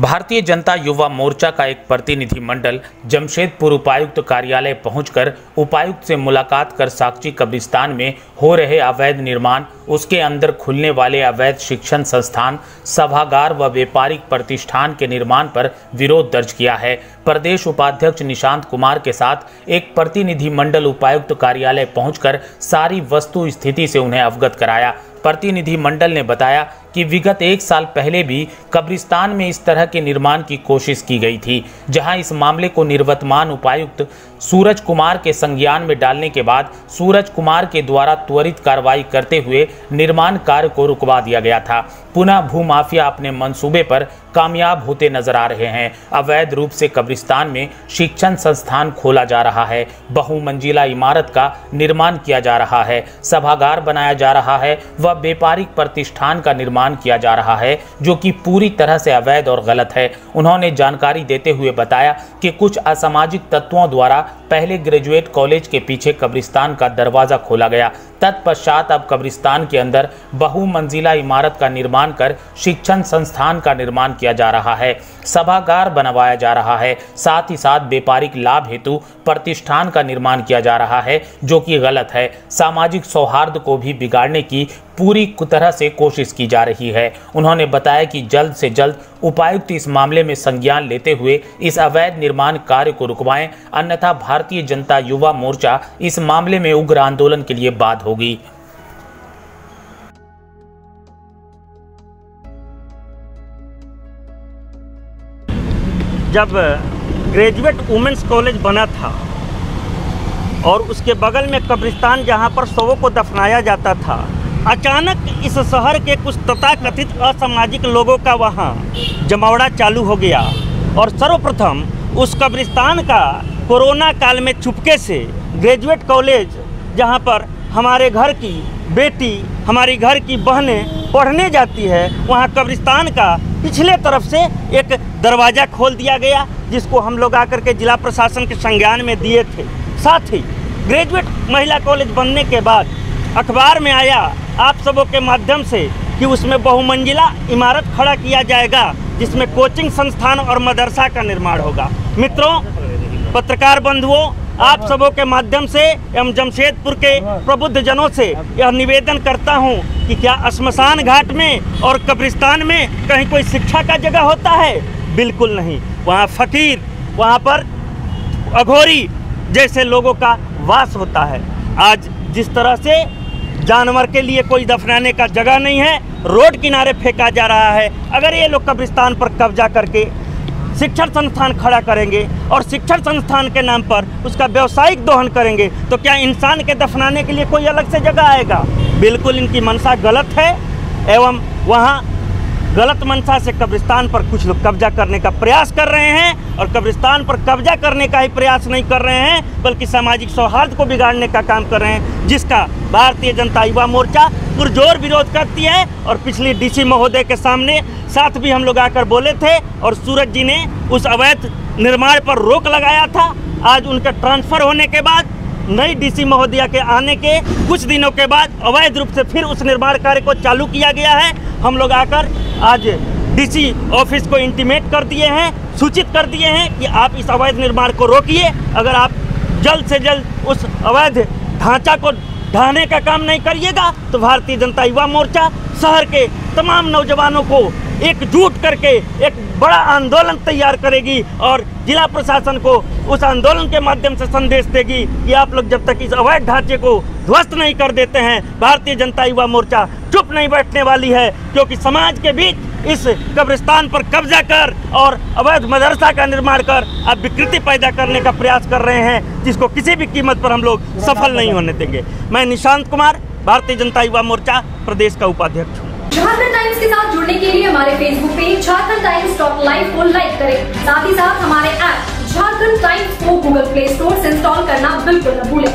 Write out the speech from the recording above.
भारतीय जनता युवा मोर्चा का एक प्रतिनिधि मंडल जमशेदपुर उपायुक्त कार्यालय पहुंचकर उपायुक्त से मुलाकात कर साक्षी कब्रिस्तान में हो रहे अवैध निर्माण, उसके अंदर खुलने वाले अवैध शिक्षण संस्थान, सभागार व व्यापारिक प्रतिष्ठान के निर्माण पर विरोध दर्ज किया है। प्रदेश उपाध्यक्ष निशांत कुमार के साथ एक प्रतिनिधि मंडल उपायुक्त कार्यालय पहुंचकर सारी वस्तु स्थिति से उन्हें अवगत कराया। प्रतिनिधि मंडल ने बताया कि विगत एक साल पहले भी कब्रिस्तान में इस तरह के निर्माण की कोशिश की गई थी, जहाँ इस मामले को निर्वतमान उपायुक्त सूरज कुमार के संज्ञान में डालने के बाद सूरज कुमार के द्वारा त्वरित कार्रवाई करते हुए निर्माण कार्य को रुकवा दिया गया था। पुनः भूमाफिया अपने मंसूबे पर कामयाब होते नज़र आ रहे हैं। अवैध रूप से कब्रिस्तान में शिक्षण संस्थान खोला जा रहा है। बहुमंजिला इमारत का निर्माण किया जा रहा है। सभागार बनाया जा रहा है व व्यापारिक प्रतिष्ठान का निर्माण किया जा रहा है, जो कि पूरी तरह से अवैध और गलत है। उन्होंने जानकारी देते हुए बताया कि कुछ असामाजिक तत्वों द्वारा पहले ग्रेजुएट कॉलेज के पीछे कब्रिस्तान का दरवाज़ा खोला गया तत्पश्चात अब कब्रिस्तान के अंदर बहुमंजिला इमारत का निर्माण कर शिक्षण संस्थान का निर्माण किया जा रहा है। सभागार बनवाया जा रहा है। साथ ही साथ व्यापारिक लाभ हेतु प्रतिष्ठान का निर्माण किया जा रहा है, जो कि गलत है। सामाजिक सौहार्द को भी बिगाड़ने की पूरी तरह से कोशिश की जा रही है। उन्होंने बताया कि जल्द से जल्द उपायुक्त इस मामले में संज्ञान लेते हुए इस अवैध निर्माण कार्य को रुकवाएँ, अन्यथा भारतीय जनता युवा मोर्चा इस मामले में उग्र आंदोलन के लिए बात होगी। जब ग्रेजुएट वुमेंस कॉलेज बना था और उसके बगल में कब्रिस्तान जहाँ पर शवों को दफनाया जाता था अचानक इस शहर के कुछ तथाकथित असामाजिक लोगों का वहाँ जमावड़ा चालू हो गया और सर्वप्रथम उस कब्रिस्तान का कोरोना काल में छुपके से ग्रेजुएट कॉलेज, जहाँ पर हमारे घर की बेटी, हमारी घर की बहनें पढ़ने जाती है, वहाँ कब्रिस्तान का पिछले तरफ़ से एक दरवाज़ा खोल दिया गया, जिसको हम लोग आकर के जिला प्रशासन के संज्ञान में दिए थे। साथ ही ग्रेजुएट महिला कॉलेज बनने के बाद अखबार में आया आप सबों के माध्यम से कि उसमें बहुमंजिला इमारत खड़ा किया जाएगा, जिसमें कोचिंग संस्थान और मदरसा का निर्माण होगा। मित्रों, पत्रकार बंधुओं, आप सबों के माध्यम से एवं जमशेदपुर के प्रबुद्ध जनों से यह निवेदन करता हूँ कि क्या शमशान घाट में और कब्रिस्तान में कहीं कोई शिक्षा का जगह होता है? बिल्कुल नहीं। वहाँ फकीर, वहाँ पर अघोरी जैसे लोगों का वास होता है। आज जिस तरह से जानवर के लिए कोई दफनाने का जगह नहीं है, रोड किनारे फेंका जा रहा है। अगर ये लोग कब्रिस्तान पर कब्जा करके शिक्षण संस्थान खड़ा करेंगे और शिक्षण संस्थान के नाम पर उसका व्यवसायिक दोहन करेंगे तो क्या इंसान के दफनाने के लिए कोई अलग से जगह आएगा? बिल्कुल इनकी मंशा गलत है, एवं वहाँ गलत मंशा से कब्रिस्तान पर कुछ लोग कब्जा करने का प्रयास कर रहे हैं और कब्रिस्तान पर कब्जा करने का ही प्रयास नहीं कर रहे हैं, बल्कि सामाजिक सौहार्द को बिगाड़ने का काम कर रहे हैं, जिसका भारतीय जनता युवा मोर्चा पुरजोर विरोध करती है। और पिछली डीसी महोदय के सामने साथ भी हम लोग आकर बोले थे और सूरज जी ने उस अवैध निर्माण पर रोक लगाया था। आज उनका ट्रांसफ़र होने के बाद, नई डीसी महोदया के आने के कुछ दिनों के बाद अवैध रूप से फिर उस निर्माण कार्य को चालू किया गया है। हम लोग आकर आज डीसी ऑफ़िस को इंटीमेट कर दिए हैं, सूचित कर दिए हैं कि आप इस अवैध निर्माण को रोकिए। अगर आप जल्द से जल्द उस अवैध ढांचा को ढाने का काम नहीं करिएगा तो भारतीय जनता युवा मोर्चा शहर के तमाम नौजवानों को एकजुट करके एक बड़ा आंदोलन तैयार करेगी और जिला प्रशासन को उस आंदोलन के माध्यम से संदेश देगी कि आप लोग जब तक इस अवैध ढांचे को ध्वस्त नहीं कर देते हैं, भारतीय जनता युवा मोर्चा चुप नहीं बैठने वाली है, क्योंकि समाज के बीच इस कब्रिस्तान पर कब्जा कर और अवैध मदरसा का निर्माण कर अब विकृति पैदा करने का प्रयास कर रहे हैं, जिसको किसी भी कीमत पर हम लोग सफल नहीं होने देंगे। मैं निशांत कुमार, भारतीय जनता युवा मोर्चा, प्रदेश का उपाध्यक्ष झारखंड टाइम्स के साथ जुड़ने के लिए हमारे Facebook page Jharkhand Times dot live को लाइक करें। साथ ही साथ हमारे ऐप झारखंड टाइम्स को गूगल प्ले स्टोर से इंस्टॉल करना बिल्कुल न भूलें।